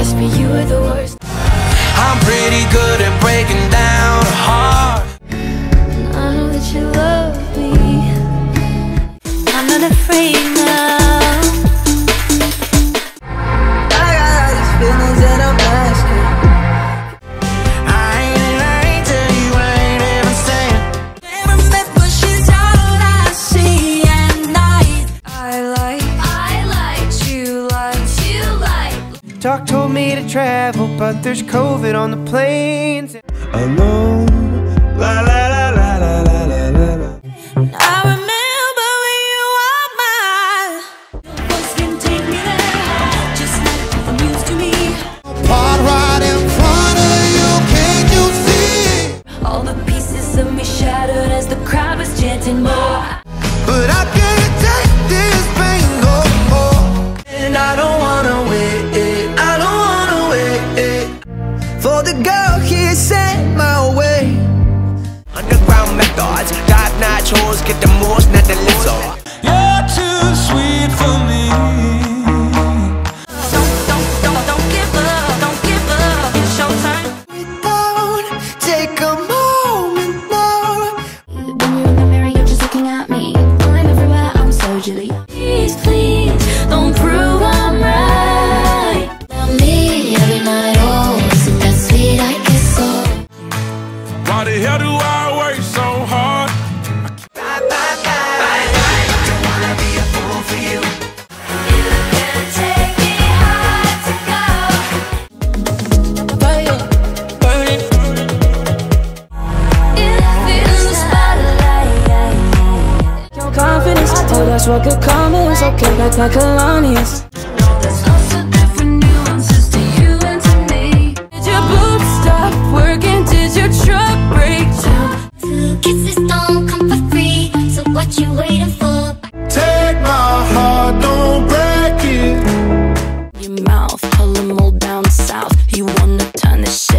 I'm. You were the best, but you were the worst. I'm pretty good at breaking down a heart. I know that you love me. I'm not afraid now. Doc told me to travel, but there's COVID on the planes. alone. La la la la la la la la. la. I remember when you were mine. Your voice can take me there, just like the news to me. Part right in front of you, can't you see? All the pieces of me shattered as the crowd was chanting more. But I the girl here sent my way Underground methods, top-notch nachos, get the most, not the little. Why the hell do I work so hard? I wanna be a whole feel You confidence. Oh, that's what good karma is. Okay, back like Kalani's. you? Take my heart, don't break it. Your mouth, pull them all down south. You wanna turn this